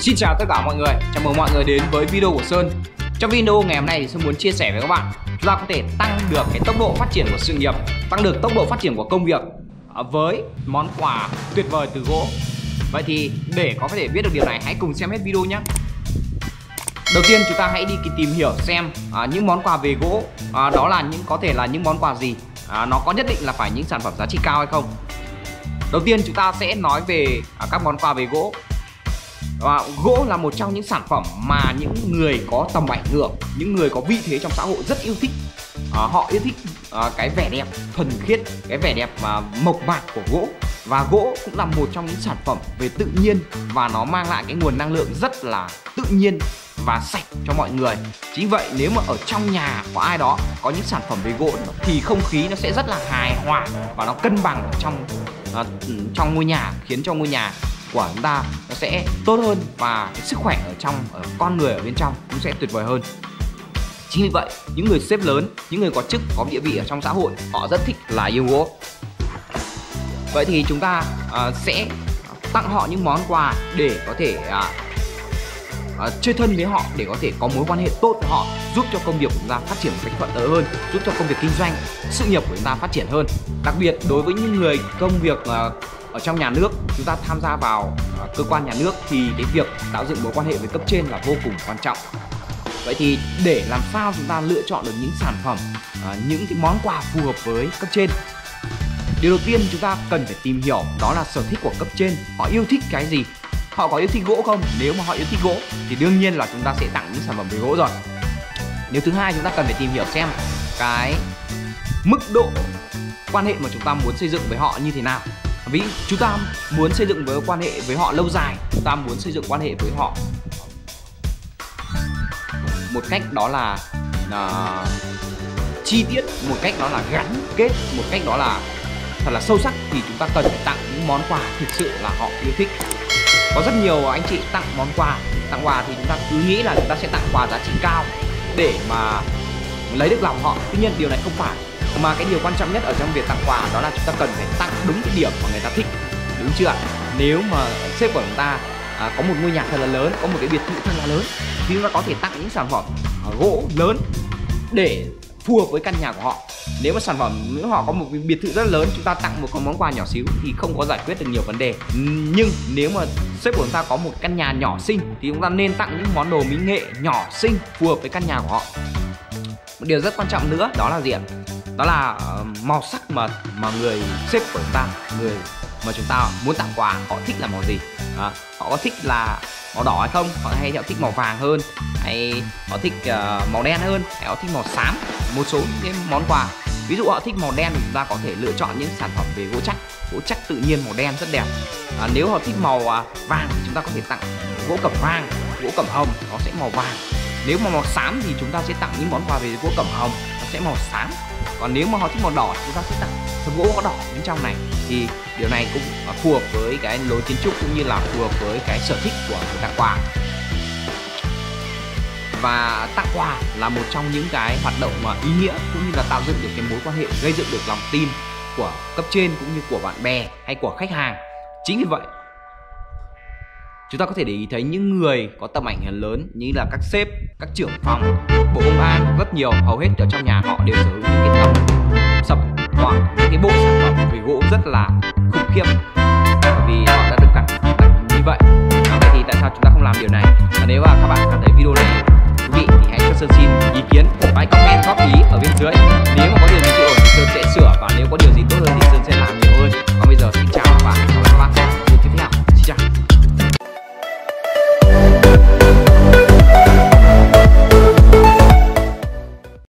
Xin chào tất cả mọi người, chào mừng mọi người đến với video của Sơn. Trong video ngày hôm nay thì Sơn muốn chia sẻ với các bạn Chúng ta có thể tăng được cái tốc độ phát triển của sự nghiệp Tăng được tốc độ phát triển của công việc à, Với món quà tuyệt vời từ gỗ. Vậy thì để có thể biết được điều này hãy cùng xem hết video nhé. Đầu tiên chúng ta hãy đi tìm hiểu xem à, những món quà về gỗ à, đó là những có thể là những món quà gì à, nó có nhất định là phải những sản phẩm giá trị cao hay không. Đầu tiên chúng ta sẽ nói về à, các món quà về gỗ và gỗ là một trong những sản phẩm mà những người có tầm ảnh hưởng những người có vị thế trong xã hội rất yêu thích. À, họ yêu thích à, cái vẻ đẹp thuần khiết cái vẻ đẹp mà mộc mạc của gỗ. Và gỗ cũng là một trong những sản phẩm về tự nhiên và nó mang lại cái nguồn năng lượng rất là tự nhiên và sạch cho mọi người. Chính vậy nếu mà ở trong nhà có ai đó có những sản phẩm về gỗ thì không khí nó sẽ rất là hài hòa và nó cân bằng trong à, ừ, trong ngôi nhà khiến cho ngôi nhà của chúng ta nó sẽ tốt hơn và cái sức khỏe ở trong ở con người ở bên trong cũng sẽ tuyệt vời hơn. Chính vì vậy những người sếp lớn những người có chức có địa vị ở trong xã hội họ rất thích là yêu gỗ. Vậy thì chúng ta uh, sẽ tặng họ những món quà để có thể uh, uh, chơi thân với họ để có thể có mối quan hệ tốt với họ giúp cho công việc của chúng ta phát triển một cách thuận lợi hơn giúp cho công việc kinh doanh sự nghiệp của chúng ta phát triển hơn. Đặc biệt đối với những người công việc uh, ở trong nhà nước, chúng ta tham gia vào ờ, cơ quan nhà nước thì cái việc tạo dựng mối quan hệ với cấp trên là vô cùng quan trọng. Vậy thì để làm sao chúng ta lựa chọn được những sản phẩm ờ, những cái món quà phù hợp với cấp trên? Điều đầu tiên chúng ta cần phải tìm hiểu đó là sở thích của cấp trên, họ yêu thích cái gì? Họ có yêu thích gỗ không? Nếu mà họ yêu thích gỗ thì đương nhiên là chúng ta sẽ tặng những sản phẩm về gỗ rồi. Điều thứ hai chúng ta cần phải tìm hiểu xem cái mức độ quan hệ mà chúng ta muốn xây dựng với họ như thế nào vì chúng ta muốn xây dựng với quan hệ với họ lâu dài chúng ta muốn xây dựng quan hệ với họ một cách đó là uh, chi tiết một cách đó là gắn kết một cách đó là thật là sâu sắc thì chúng ta cần phải tặng những món quà thực sự là họ yêu thích. Có rất nhiều anh chị tặng món quà tặng quà thì chúng ta cứ nghĩ là chúng ta sẽ tặng quà giá trị cao để mà lấy được lòng họ. Tuy nhiên điều này không phải mà cái điều quan trọng nhất ở trong việc tặng quà đó là chúng ta cần phải tặng đúng cái điểm mà người ta thích. Đúng chưa ạ? Nếu mà sếp của chúng ta à, có một ngôi nhà thật là lớn có một cái biệt thự thật là lớn thì chúng ta có thể tặng những sản phẩm à, gỗ lớn để phù hợp với căn nhà của họ. Nếu mà sản phẩm nếu họ có một biệt thự rất lớn chúng ta tặng một món quà nhỏ xíu thì không có giải quyết được nhiều vấn đề. Nhưng nếu mà sếp của chúng ta có một căn nhà nhỏ xinh thì chúng ta nên tặng những món đồ mỹ nghệ nhỏ xinh phù hợp với căn nhà của họ. Một điều rất quan trọng nữa đó là gì ạ? Đó là uh, màu sắc mà mà người sếp của chúng ta người mà chúng ta muốn tặng quà họ thích là màu gì? À, họ có thích là màu đỏ hay không? Họ hay họ thích màu vàng hơn hay họ thích uh, màu đen hơn hay họ thích màu xám? Một số những cái món quà. Ví dụ họ thích màu đen thì chúng ta có thể lựa chọn những sản phẩm về gỗ chắc. Gỗ chắc tự nhiên màu đen rất đẹp. À, nếu họ thích màu uh, vàng thì chúng ta có thể tặng gỗ cẩm vàng gỗ cẩm hồng nó sẽ màu vàng. Nếu mà màu xám thì chúng ta sẽ tặng những món quà về gỗ cẩm hồng sẽ màu xám. Còn nếu mà họ thích màu đỏ chúng ta sẽ tặng sập gỗ có đỏ bên trong này. Thì điều này cũng à, phù hợp với cái lối kiến trúc cũng như là phù hợp với cái sở thích của người tặng quà. Và tặng quà là một trong những cái hoạt động mà ý nghĩa cũng như là tạo dựng được cái mối quan hệ, gây dựng được lòng tin của cấp trên cũng như của bạn bè hay của khách hàng. Chính vì vậy, chúng ta có thể để ý thấy những người có tầm ảnh hưởng lớn như là các sếp các trưởng phòng bộ công an rất nhiều hầu hết ở trong nhà họ đều sở hữu những cái tấm sập hoặc những cái bộ sản phẩm về gỗ rất là khủng khiếp. Vì họ đã được cẩn như vậy. À, vậy thì tại sao chúng ta không làm điều này? Và nếu mà các bạn cảm thấy video này thú vị thì hãy cho sơn xin ý kiến và hãy comment góp ý ở bên dưới.